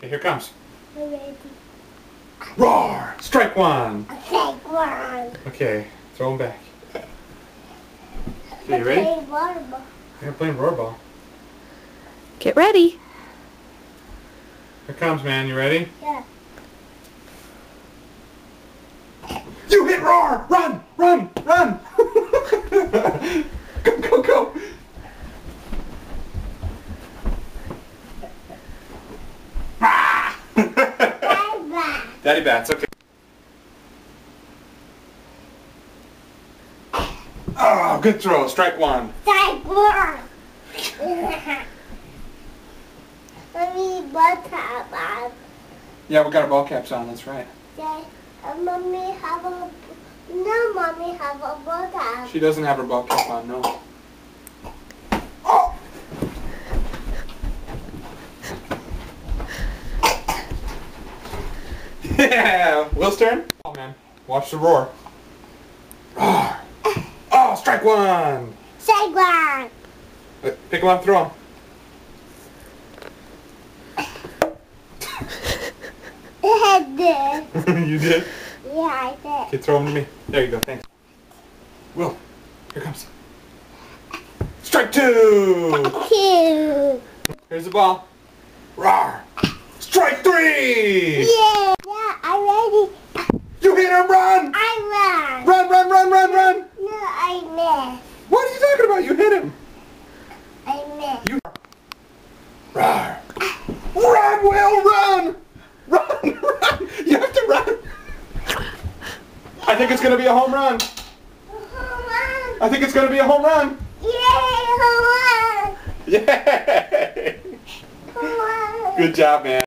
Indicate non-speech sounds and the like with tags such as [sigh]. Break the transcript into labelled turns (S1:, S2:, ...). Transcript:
S1: Okay, here it comes.
S2: I'm ready.
S1: Roar! Strike one!
S2: Take one.
S1: Okay, throw him back. Okay, you ready?
S2: Play volleyball.
S1: You're playing roar ball.
S3: Get ready.
S1: Here comes, man. You ready?
S2: Yeah.
S1: You hit roar! Run! Run! Run! go, go, go! Ah!
S2: Bye bye.
S1: Daddy bats, okay. Oh, good throw. Strike one.
S2: Strike one. Mommy, butter bag.
S1: Yeah, we got our ball caps on. That's right.
S2: Yeah, uh, mommy have a no, mommy have a butter.
S1: She doesn't have her ball cap on, no. Yeah! [laughs] Will's turn. Oh, man. Watch the roar. Roar! Oh, strike one!
S2: Take one.
S1: Uh, Pick him up, throw him.
S2: I did.
S1: you did?
S2: Yeah, I did.
S1: Okay, throw him to me. There you go, thanks. Will, here comes. Strike two!
S2: Two.
S1: Here's the ball. Roar! Strike three!
S2: Yeah. Yeah, I'm ready.
S1: You hit him, run!
S2: I run.
S1: Run, run, run, run, run!
S2: No, I miss.
S1: What are you talking about? You hit him.
S2: I miss.
S1: You. Roar! Run, Will, run! Run, [laughs] run! You have to run! I think it's gonna be a home run.
S2: Home run.
S1: I think it's gonna be a home run.
S2: Yay, home run. [laughs]
S1: Yay!
S2: Home run.
S1: Good job, man.